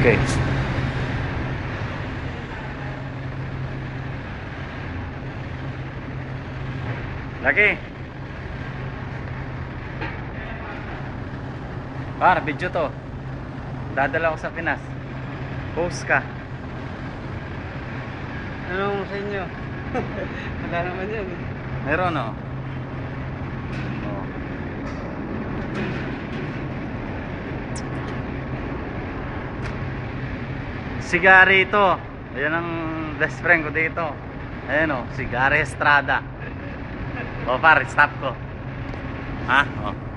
Okay. Lagi. Par, video to. Dadala ko sa Pinas. Post ka. Ano mo sa inyo? Wala naman yan. Meron oh. Oh. Sigari ito. Ayan ang best friend ko dito. Ayan oh, Sigari Estrada. O par, stop ko. Ha? Oh.